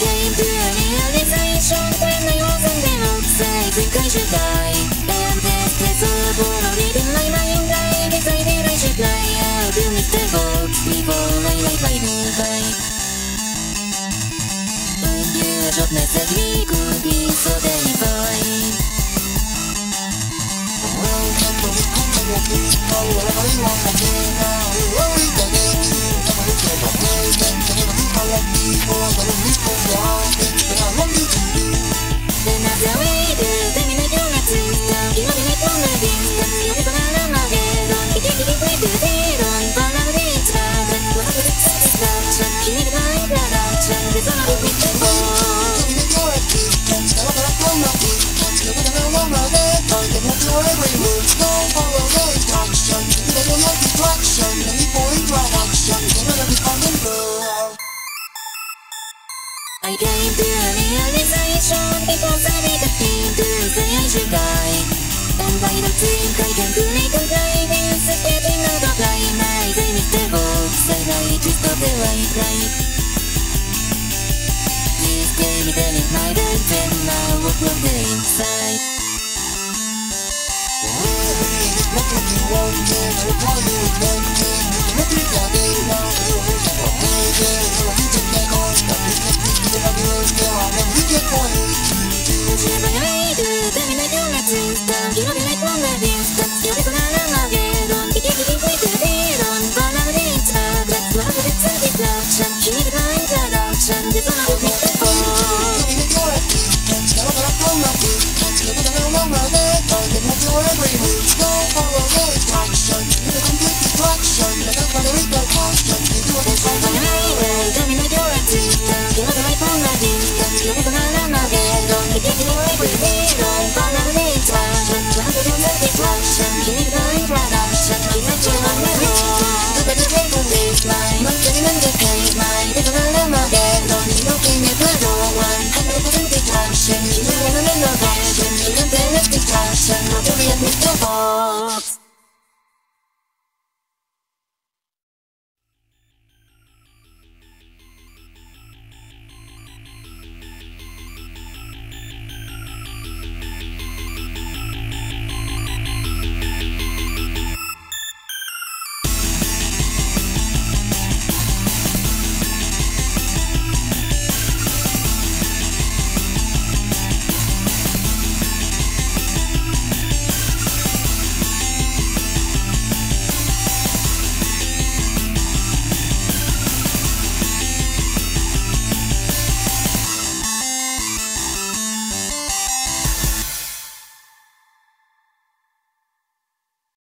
Thế thì anh thấy chưa? Never gonna come up with. Never gonna run my head. Don't get into every move. Don't And I don't think I can fully comply This is getting out of line I say Mr. Fox I like to stop the white light Please tell me that it's my right and now what from the inside What do you want? What are you wanting? What do you got in now? What do you take on? Never terminate your